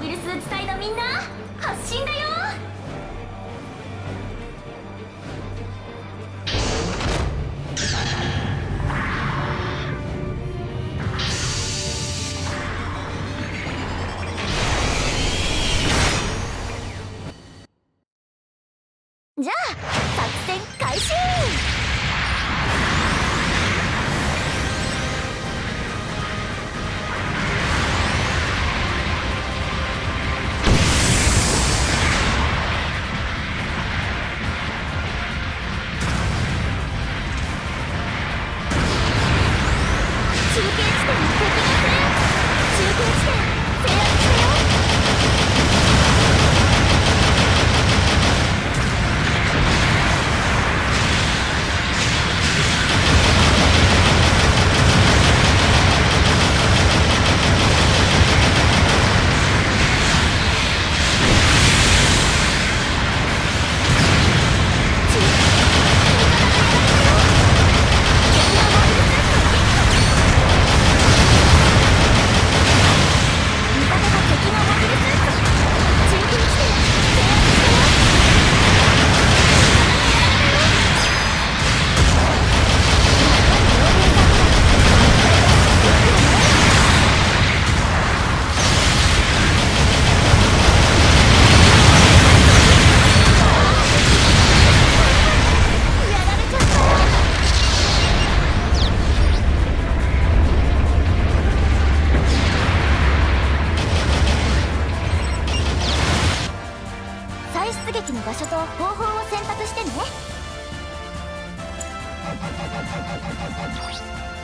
ウイルス伝いのみんな発進だよ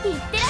いって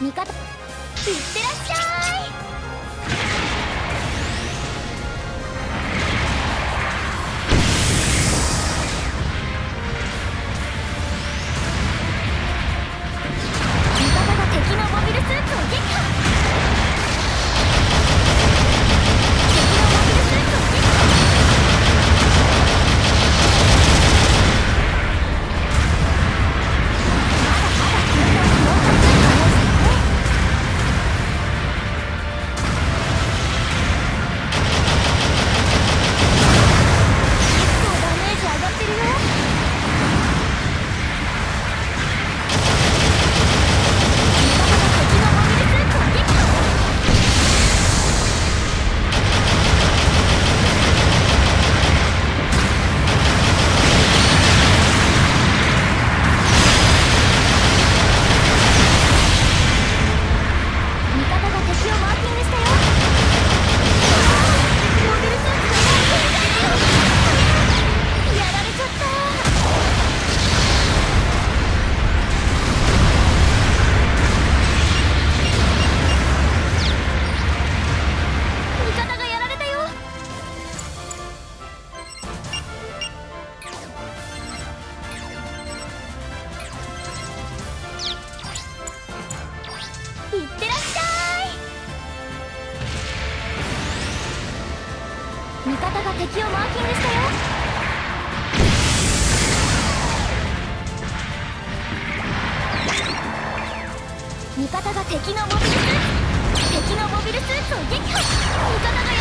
味方。いってらっしゃい。敵のモビルスーツ敵のモビルスーツを撃破。味方が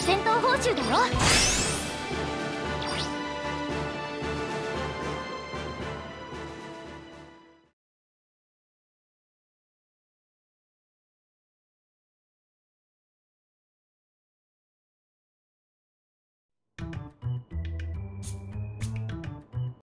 戦闘報酬だよ